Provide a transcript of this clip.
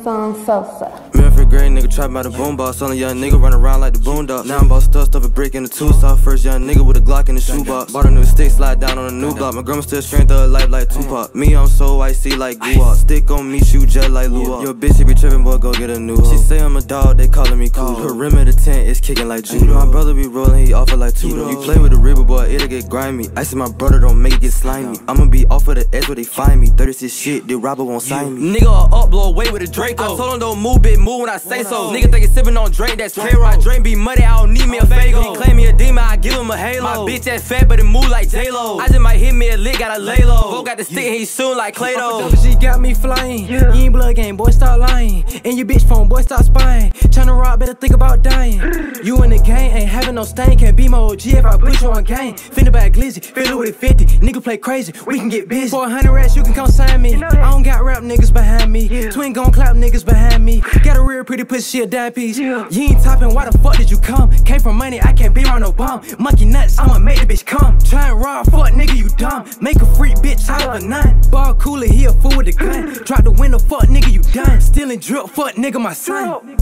Samsung Sosa. Memphis great nigga trap by the boombox. Only young nigga run around like the boondock. Now I'm about stuff, stuff a brick in the two soft. First young nigga with a Glock in the shoebox. Bought a new stick, slide down on a new block. My grandma still strength of life like Tupac. Me, I'm so icy like Guwap. Stick on me, shoot jet like Luwak. Your bitch, she be tripping, boy, go get a new. She say I'm a dog, they calling me cool. Perimeter tent is kicking like judo. My brother be rolling, he offer like Tudo. You play with a river, boy, it'll get grimy. I see my brother, don't make it get slimy. I'ma be off of the edge where they find me. 36 shit, the robber won't sign me. Nigga, I'll up, blow away with a Draco. I told him don't move, bit move when I say so. Nigga think it's sipping on drink, that's K-Roll. My drink be muddy, I don't need me a Fago. He claim me a demon, I give him a halo. My bitch that fat, but it move like J-Lo. I just might hit me a lick, gotta lay low. Vote got the stick, he soon like Clay-Doh. She got me flying. You ain't blood game, boy, stop lying. And your bitch phone, boy, stop spying. Tryna rob, better think about dying. You in the game, ain't having no stain. Can't be my OG if I put you on game. Finna back glizzy, fill it with a 50. Nigga play crazy, we can get busy. For a hundred rats, you can come sign me. I don't got rap niggas behind me. Twin gon' clap niggas behind me. Got a real pretty pussy, she a dime piece. You ain't topping, why the fuck did you come? Came from money, I can't be around no bum. Monkey nuts, I'ma make the bitch come. Try and rob, fuck nigga, you dumb. Make a freak bitch out of a nine. Ball cooler, he a fool with a gun. Drop the window, fuck nigga, you done. Stealing drip, fuck nigga, my son.